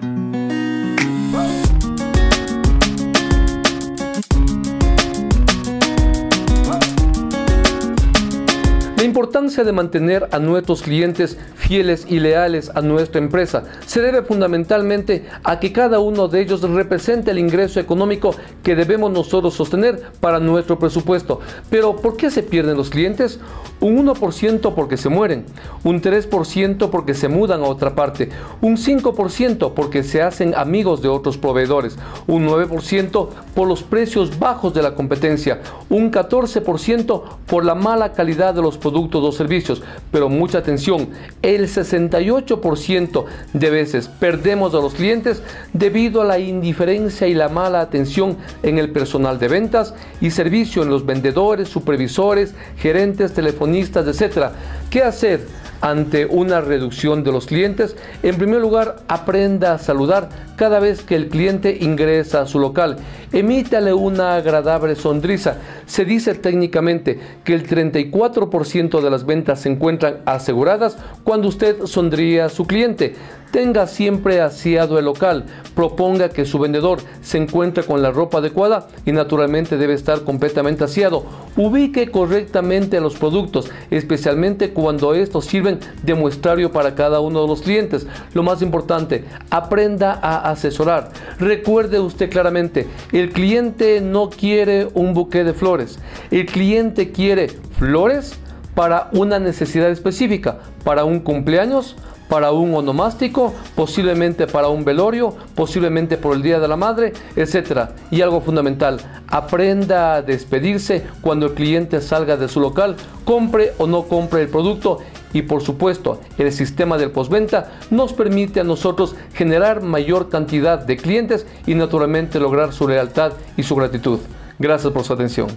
La importancia de mantener a nuestros clientes fieles y leales a nuestra empresa se debe fundamentalmente a que cada uno de ellos represente el ingreso económico que debemos nosotros sostener para nuestro presupuesto. Pero ¿por qué se pierden los clientes? Un 1% porque se mueren, un 3% porque se mudan a otra parte, un 5% porque se hacen amigos de otros proveedores, un 9% por los precios bajos de la competencia, un 14% por la mala calidad de los productos productos o servicios. Pero mucha atención, el 68% de veces perdemos a los clientes debido a la indiferencia y la mala atención en el personal de ventas y servicio en los vendedores, supervisores, gerentes, telefonistas, etc. ¿Qué hacer? Ante una reducción de los clientes, en primer lugar, aprenda a saludar cada vez que el cliente ingresa a su local. Emítale una agradable sonrisa. Se dice técnicamente que el 34% de las ventas se encuentran aseguradas cuando usted sonríe a su cliente. Tenga siempre aseado el local, proponga que su vendedor se encuentre con la ropa adecuada y naturalmente debe estar completamente aseado. Ubique correctamente los productos, especialmente cuando estos sirven de muestrario para cada uno de los clientes. Lo más importante, aprenda a asesorar. Recuerde usted claramente, el cliente no quiere un buque de flores, el cliente quiere flores para una necesidad específica, para un cumpleaños, para un onomástico, posiblemente para un velorio, posiblemente por el Día de la Madre, etc. Y algo fundamental, aprenda a despedirse cuando el cliente salga de su local, compre o no compre el producto y por supuesto el sistema del postventa nos permite a nosotros generar mayor cantidad de clientes y naturalmente lograr su lealtad y su gratitud. Gracias por su atención.